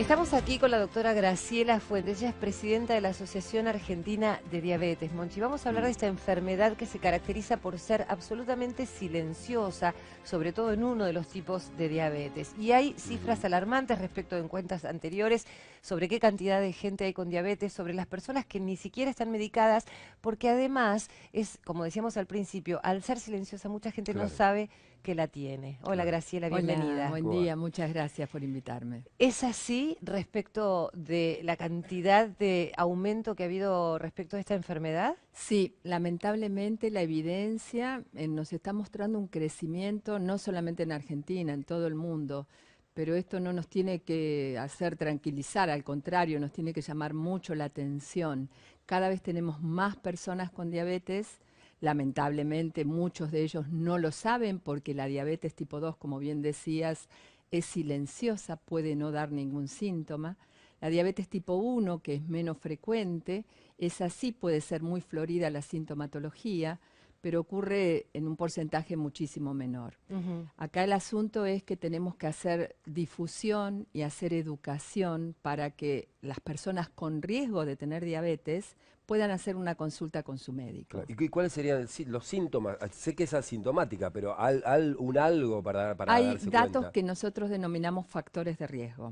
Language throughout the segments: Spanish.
Estamos aquí con la doctora Graciela Fuentes, ella es presidenta de la Asociación Argentina de Diabetes. Monchi, vamos a hablar de esta enfermedad que se caracteriza por ser absolutamente silenciosa, sobre todo en uno de los tipos de diabetes. Y hay cifras alarmantes respecto de encuestas anteriores sobre qué cantidad de gente hay con diabetes, sobre las personas que ni siquiera están medicadas, porque además es, como decíamos al principio, al ser silenciosa mucha gente no sabe que la tiene. Hola Graciela, bienvenida. Hola, buen día, muchas gracias por invitarme. ¿Es así respecto de la cantidad de aumento que ha habido respecto a esta enfermedad? Sí, lamentablemente la evidencia eh, nos está mostrando un crecimiento no solamente en Argentina, en todo el mundo pero esto no nos tiene que hacer tranquilizar, al contrario, nos tiene que llamar mucho la atención. Cada vez tenemos más personas con diabetes, lamentablemente muchos de ellos no lo saben porque la diabetes tipo 2, como bien decías, es silenciosa, puede no dar ningún síntoma. La diabetes tipo 1, que es menos frecuente, es así, puede ser muy florida la sintomatología, pero ocurre en un porcentaje muchísimo menor. Acá el asunto es que tenemos que hacer difusión y hacer educación para que las personas con riesgo de tener diabetes puedan hacer una consulta con su médico. ¿Y cuáles serían los síntomas? Sé que es asintomática, pero un algo para, para Hay datos que nosotros denominamos factores de riesgo.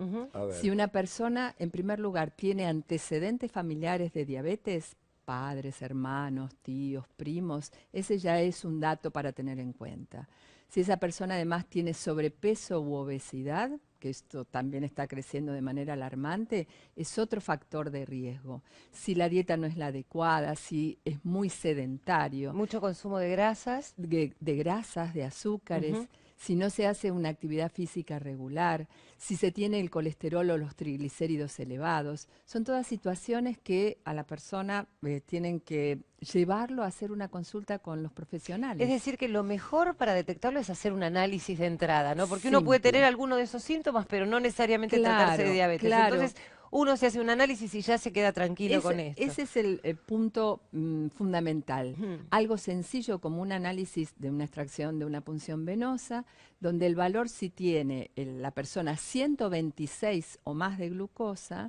Si una persona, en primer lugar, tiene antecedentes familiares de diabetes, padres, hermanos, tíos, primos, ese ya es un dato para tener en cuenta. Si esa persona además tiene sobrepeso u obesidad, que esto también está creciendo de manera alarmante, es otro factor de riesgo. Si la dieta no es la adecuada, si es muy sedentario. Mucho consumo de grasas. De, grasas, de azúcares si no se hace una actividad física regular, si se tiene el colesterol o los triglicéridos elevados. Son todas situaciones que a la persona eh, tienen que llevarlo a hacer una consulta con los profesionales. Es decir, que lo mejor para detectarlo es hacer un análisis de entrada, ¿no? Porque uno puede tener alguno de esos síntomas, pero no necesariamente tratarse de diabetes. Entonces, uno se hace un análisis y ya se queda tranquilo con esto. Ese es el, punto mm, fundamental. Algo sencillo como un análisis de una extracción de una punción venosa, donde el valor si tiene la persona 126 o más de glucosa,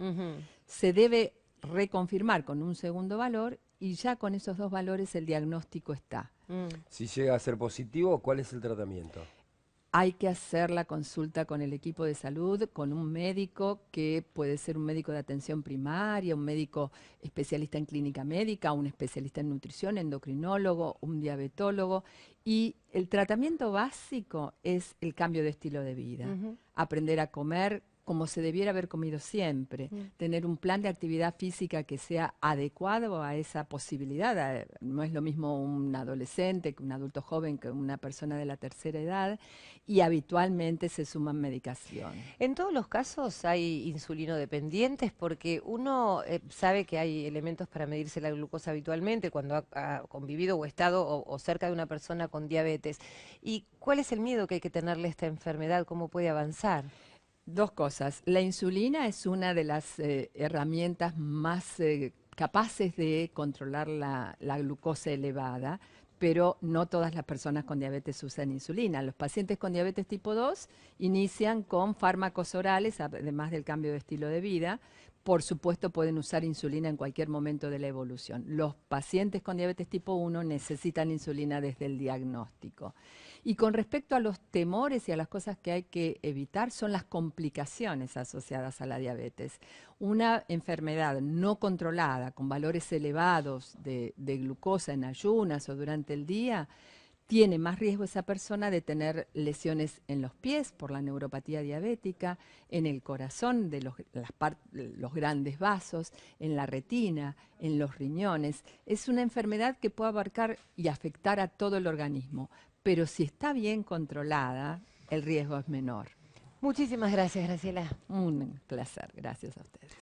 se debe reconfirmar con un segundo valor y ya con esos dos valores el diagnóstico está. Mm. Si llega a ser positivo, ¿cuál es el tratamiento? Hay que hacer la consulta con el equipo de salud, con un médico que puede ser un médico de atención primaria, un médico especialista en clínica médica, un especialista en nutrición, endocrinólogo, un diabetólogo. Y el tratamiento básico es el cambio de estilo de vida. Aprender a comer como se debiera haber comido siempre, mm. tener un plan de actividad física que sea adecuado a esa posibilidad. No es lo mismo un adolescente que un adulto joven que una persona de la tercera edad y habitualmente se suman medicación. En todos los casos hay insulino dependientes porque uno eh, sabe que hay elementos para medirse la glucosa habitualmente cuando ha, convivido o estado o, o cerca de una persona con diabetes. ¿Y cuál es el miedo que hay que tenerle a esta enfermedad? ¿Cómo puede avanzar? Dos cosas. La insulina es una de las eh, herramientas más eh, capaces de controlar la, glucosa elevada, pero no todas las personas con diabetes usan insulina. Los pacientes con diabetes tipo 2 inician con fármacos orales, además del cambio de estilo de vida. Por supuesto, pueden usar insulina en cualquier momento de la evolución. Los pacientes con diabetes tipo 1 necesitan insulina desde el diagnóstico. Y con respecto a los temores y a las cosas que hay que evitar, son las complicaciones asociadas a la diabetes. Una enfermedad no controlada, con valores elevados de, glucosa en ayunas o durante el día, tiene más riesgo esa persona de tener lesiones en los pies por la neuropatía diabética, en el corazón de los, los, grandes vasos, en la retina, en los riñones. Es una enfermedad que puede abarcar y afectar a todo el organismo, pero si está bien controlada, el riesgo es menor. Muchísimas gracias, Graciela. Un placer, gracias a ustedes.